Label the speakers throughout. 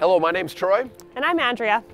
Speaker 1: Hello, my name's Troy.
Speaker 2: And I'm Andrea.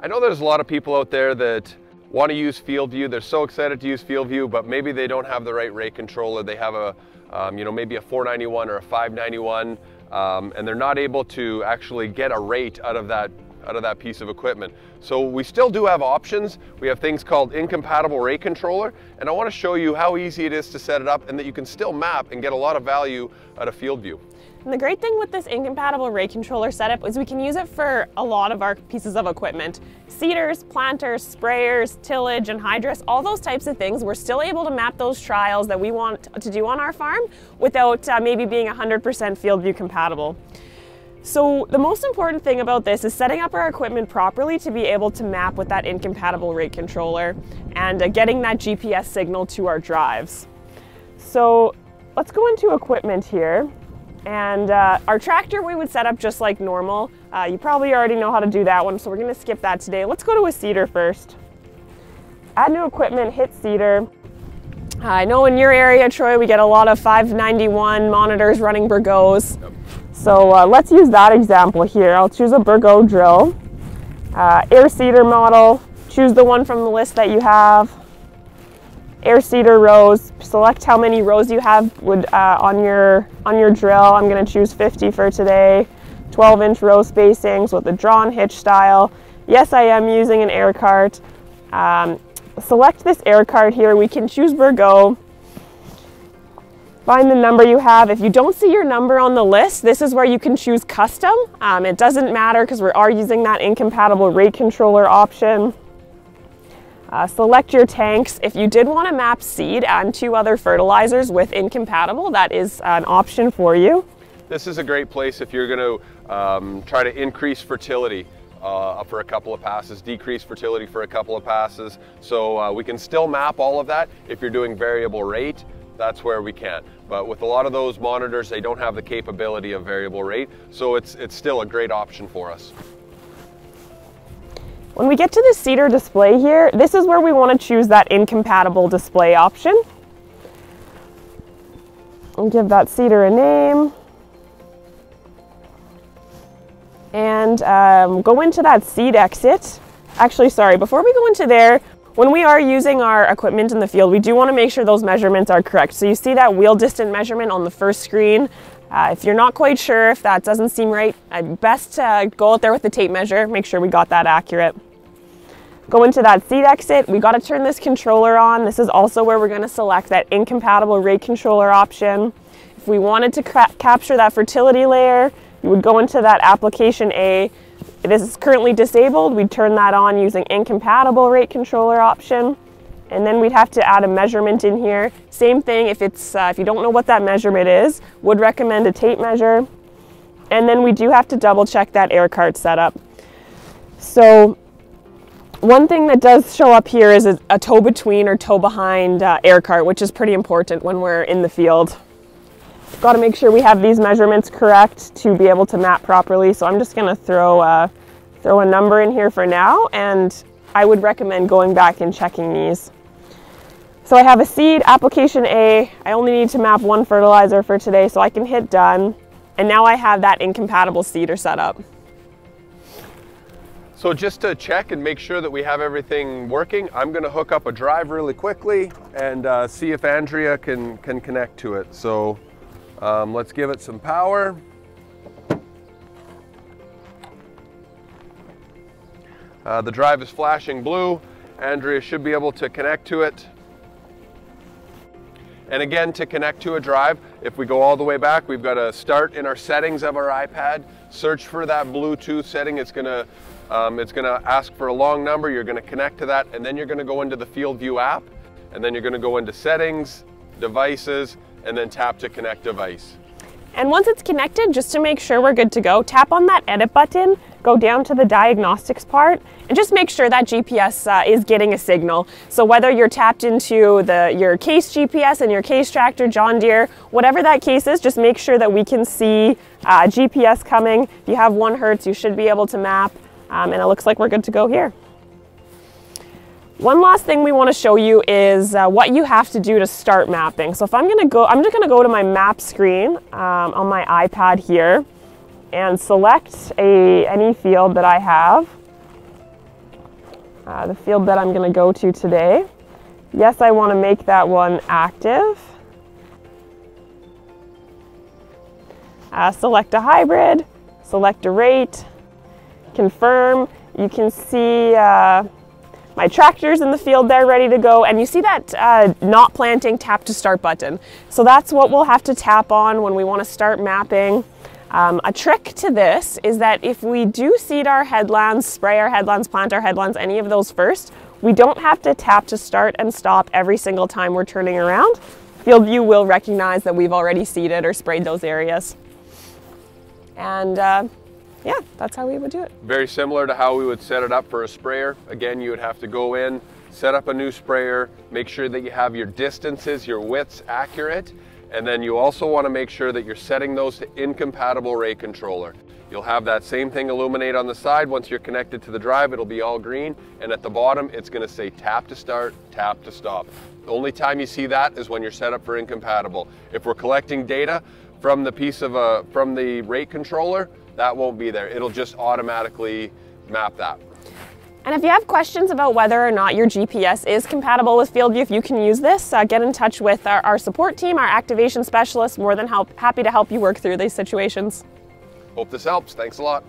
Speaker 1: I know there's a lot of people out there that want to use FieldView. They're so excited to use FieldView, but maybe they don't have the right rate controller. They have a, um, you know, maybe a 491 or a 591, um, and they're not able to actually get a rate out of that out of that piece of equipment. So we still do have options. We have things called incompatible rate controller, and I want to show you how easy it is to set it up and that you can still map and get a lot of value out of FieldView.
Speaker 2: And the great thing with this incompatible rate controller setup is we can use it for a lot of our pieces of equipment. Seeders, planters, sprayers, tillage, anhydrous, all those types of things. We're still able to map those trials that we want to do on our farm without uh, maybe being 100% FieldView compatible. So the most important thing about this is setting up our equipment properly to be able to map with that incompatible rate controller and uh, getting that GPS signal to our drives. So let's go into equipment here. And uh, our tractor we would set up just like normal. Uh, you probably already know how to do that one, so we're gonna skip that today. Let's go to a seeder first. Add new equipment, hit seeder. Uh, I know in your area, Troy, we get a lot of 591 monitors running Bourgaults. Yep. So uh, let's use that example here. I'll choose a Bourgault drill. Uh, air seeder model, choose the one from the list that you have air seeder rows. Select how many rows you have would, uh, on, your, on your drill. I'm gonna choose 50 for today. 12 inch row spacings with a drawn hitch style. Yes, I am using an air cart. Um, select this air cart here. We can choose Bourgault. Find the number you have. If you don't see your number on the list, this is where you can choose custom. Um, it doesn't matter because we are using that incompatible rate controller option. Uh, select your tanks. If you did want to map seed and two other fertilizers with incompatible, that is an option for you.
Speaker 1: This is a great place if you're going to um, try to increase fertility. Uh, for a couple of passes, decrease fertility for a couple of passes. So uh, we can still map all of that. If you're doing variable rate, that's where we can. But with a lot of those monitors, they don't have the capability of variable rate. So it's, it's still a great option for us.
Speaker 2: When we get to the seeder display here, this is where we want to choose that incompatible display option. And give that seeder a name. And um, go into that seed exit. Actually, sorry, before we go into there, when we are using our equipment in the field, we do want to make sure those measurements are correct. So you see that wheel distance measurement on the first screen. Uh, if you're not quite sure, if that doesn't seem right, uh, best to go out there with the tape measure, make sure we got that accurate. Go into that seed exit, we gotta turn this controller on. This is also where we're gonna select that incompatible rate controller option. If we wanted to capture that fertility layer, you would go into that application A. This is currently disabled, we'd turn that on using incompatible rate controller option and then we'd have to add a measurement in here. Same thing if it's uh, if you don't know what that measurement is, would recommend a tape measure. And then we do have to double check that air cart setup. So one thing that does show up here is a, a tow between or tow behind uh, air cart, which is pretty important when we're in the field. Got to make sure we have these measurements correct to be able to map properly. So I'm just going to throw uh, throw a number in here for now, and I would recommend going back and checking these. So I have a seed, application A. I only need to map one fertilizer for today, so I can hit done. And now I have that incompatible seeder set up.
Speaker 1: So just to check and make sure that we have everything working, I'm gonna hook up a drive really quickly and uh, see if Andrea can, can connect to it. So um, let's give it some power. Uh, the drive is flashing blue. Andrea should be able to connect to it. And again, to connect to a drive, if we go all the way back, we've got to start in our settings of our iPad, search for that Bluetooth setting. It's going to um, it's going to ask for a long number. You're going to connect to that, and then you're going to go into the FieldView app, and then you're going to go into settings, devices, and then tap to connect device.
Speaker 2: And once it's connected, just to make sure we're good to go, tap on that edit button, go down to the diagnostics part, and just make sure that GPS uh, is getting a signal. So whether you're tapped into the your case GPS and your case tractor, John Deere, whatever that case is, just make sure that we can see uh, GPS coming. If you have one Hertz, you should be able to map, um, and it looks like we're good to go here. One last thing we want to show you is uh, what you have to do to start mapping. So if I'm going to go, I'm just going to go to my map screen um, on my iPad here. and select a, any field that I have. Uh, the field that I'm going to go to today. Yes, I want to make that one active. Uh, select a hybrid, select a rate, confirm. You can see uh, my tractor's in the field there ready to go and you see that uh, not planting tap to start button. So that's what we'll have to tap on when we want to start mapping. Um, a trick to this is that if we do seed our headlands, spray our headlands, plant our headlands, any of those first, we don't have to tap to start and stop every single time we're turning around. FieldView will recognize that we've already seeded or sprayed those areas. And uh, yeah, that's how we would do it.
Speaker 1: Very similar to how we would set it up for a sprayer. Again, you would have to go in, set up a new sprayer, make sure that you have your distances, your widths accurate, and then you also want to make sure that you're setting those to incompatible rate controller. You'll have that same thing illuminate on the side. Once you're connected to the drive, it'll be all green. And at the bottom, it's gonna say tap to start, tap to stop. The only time you see that is when you're set up for incompatible. If we're collecting data from the piece of a, from the rate controller, that won't be there. It'll just automatically map that.
Speaker 2: And if you have questions about whether or not your GPS is compatible with FieldView, if you can use this, uh, get in touch with our, our, support team, our activation specialist, more than help, happy to help you work through these situations.
Speaker 1: Hope this helps. Thanks a lot.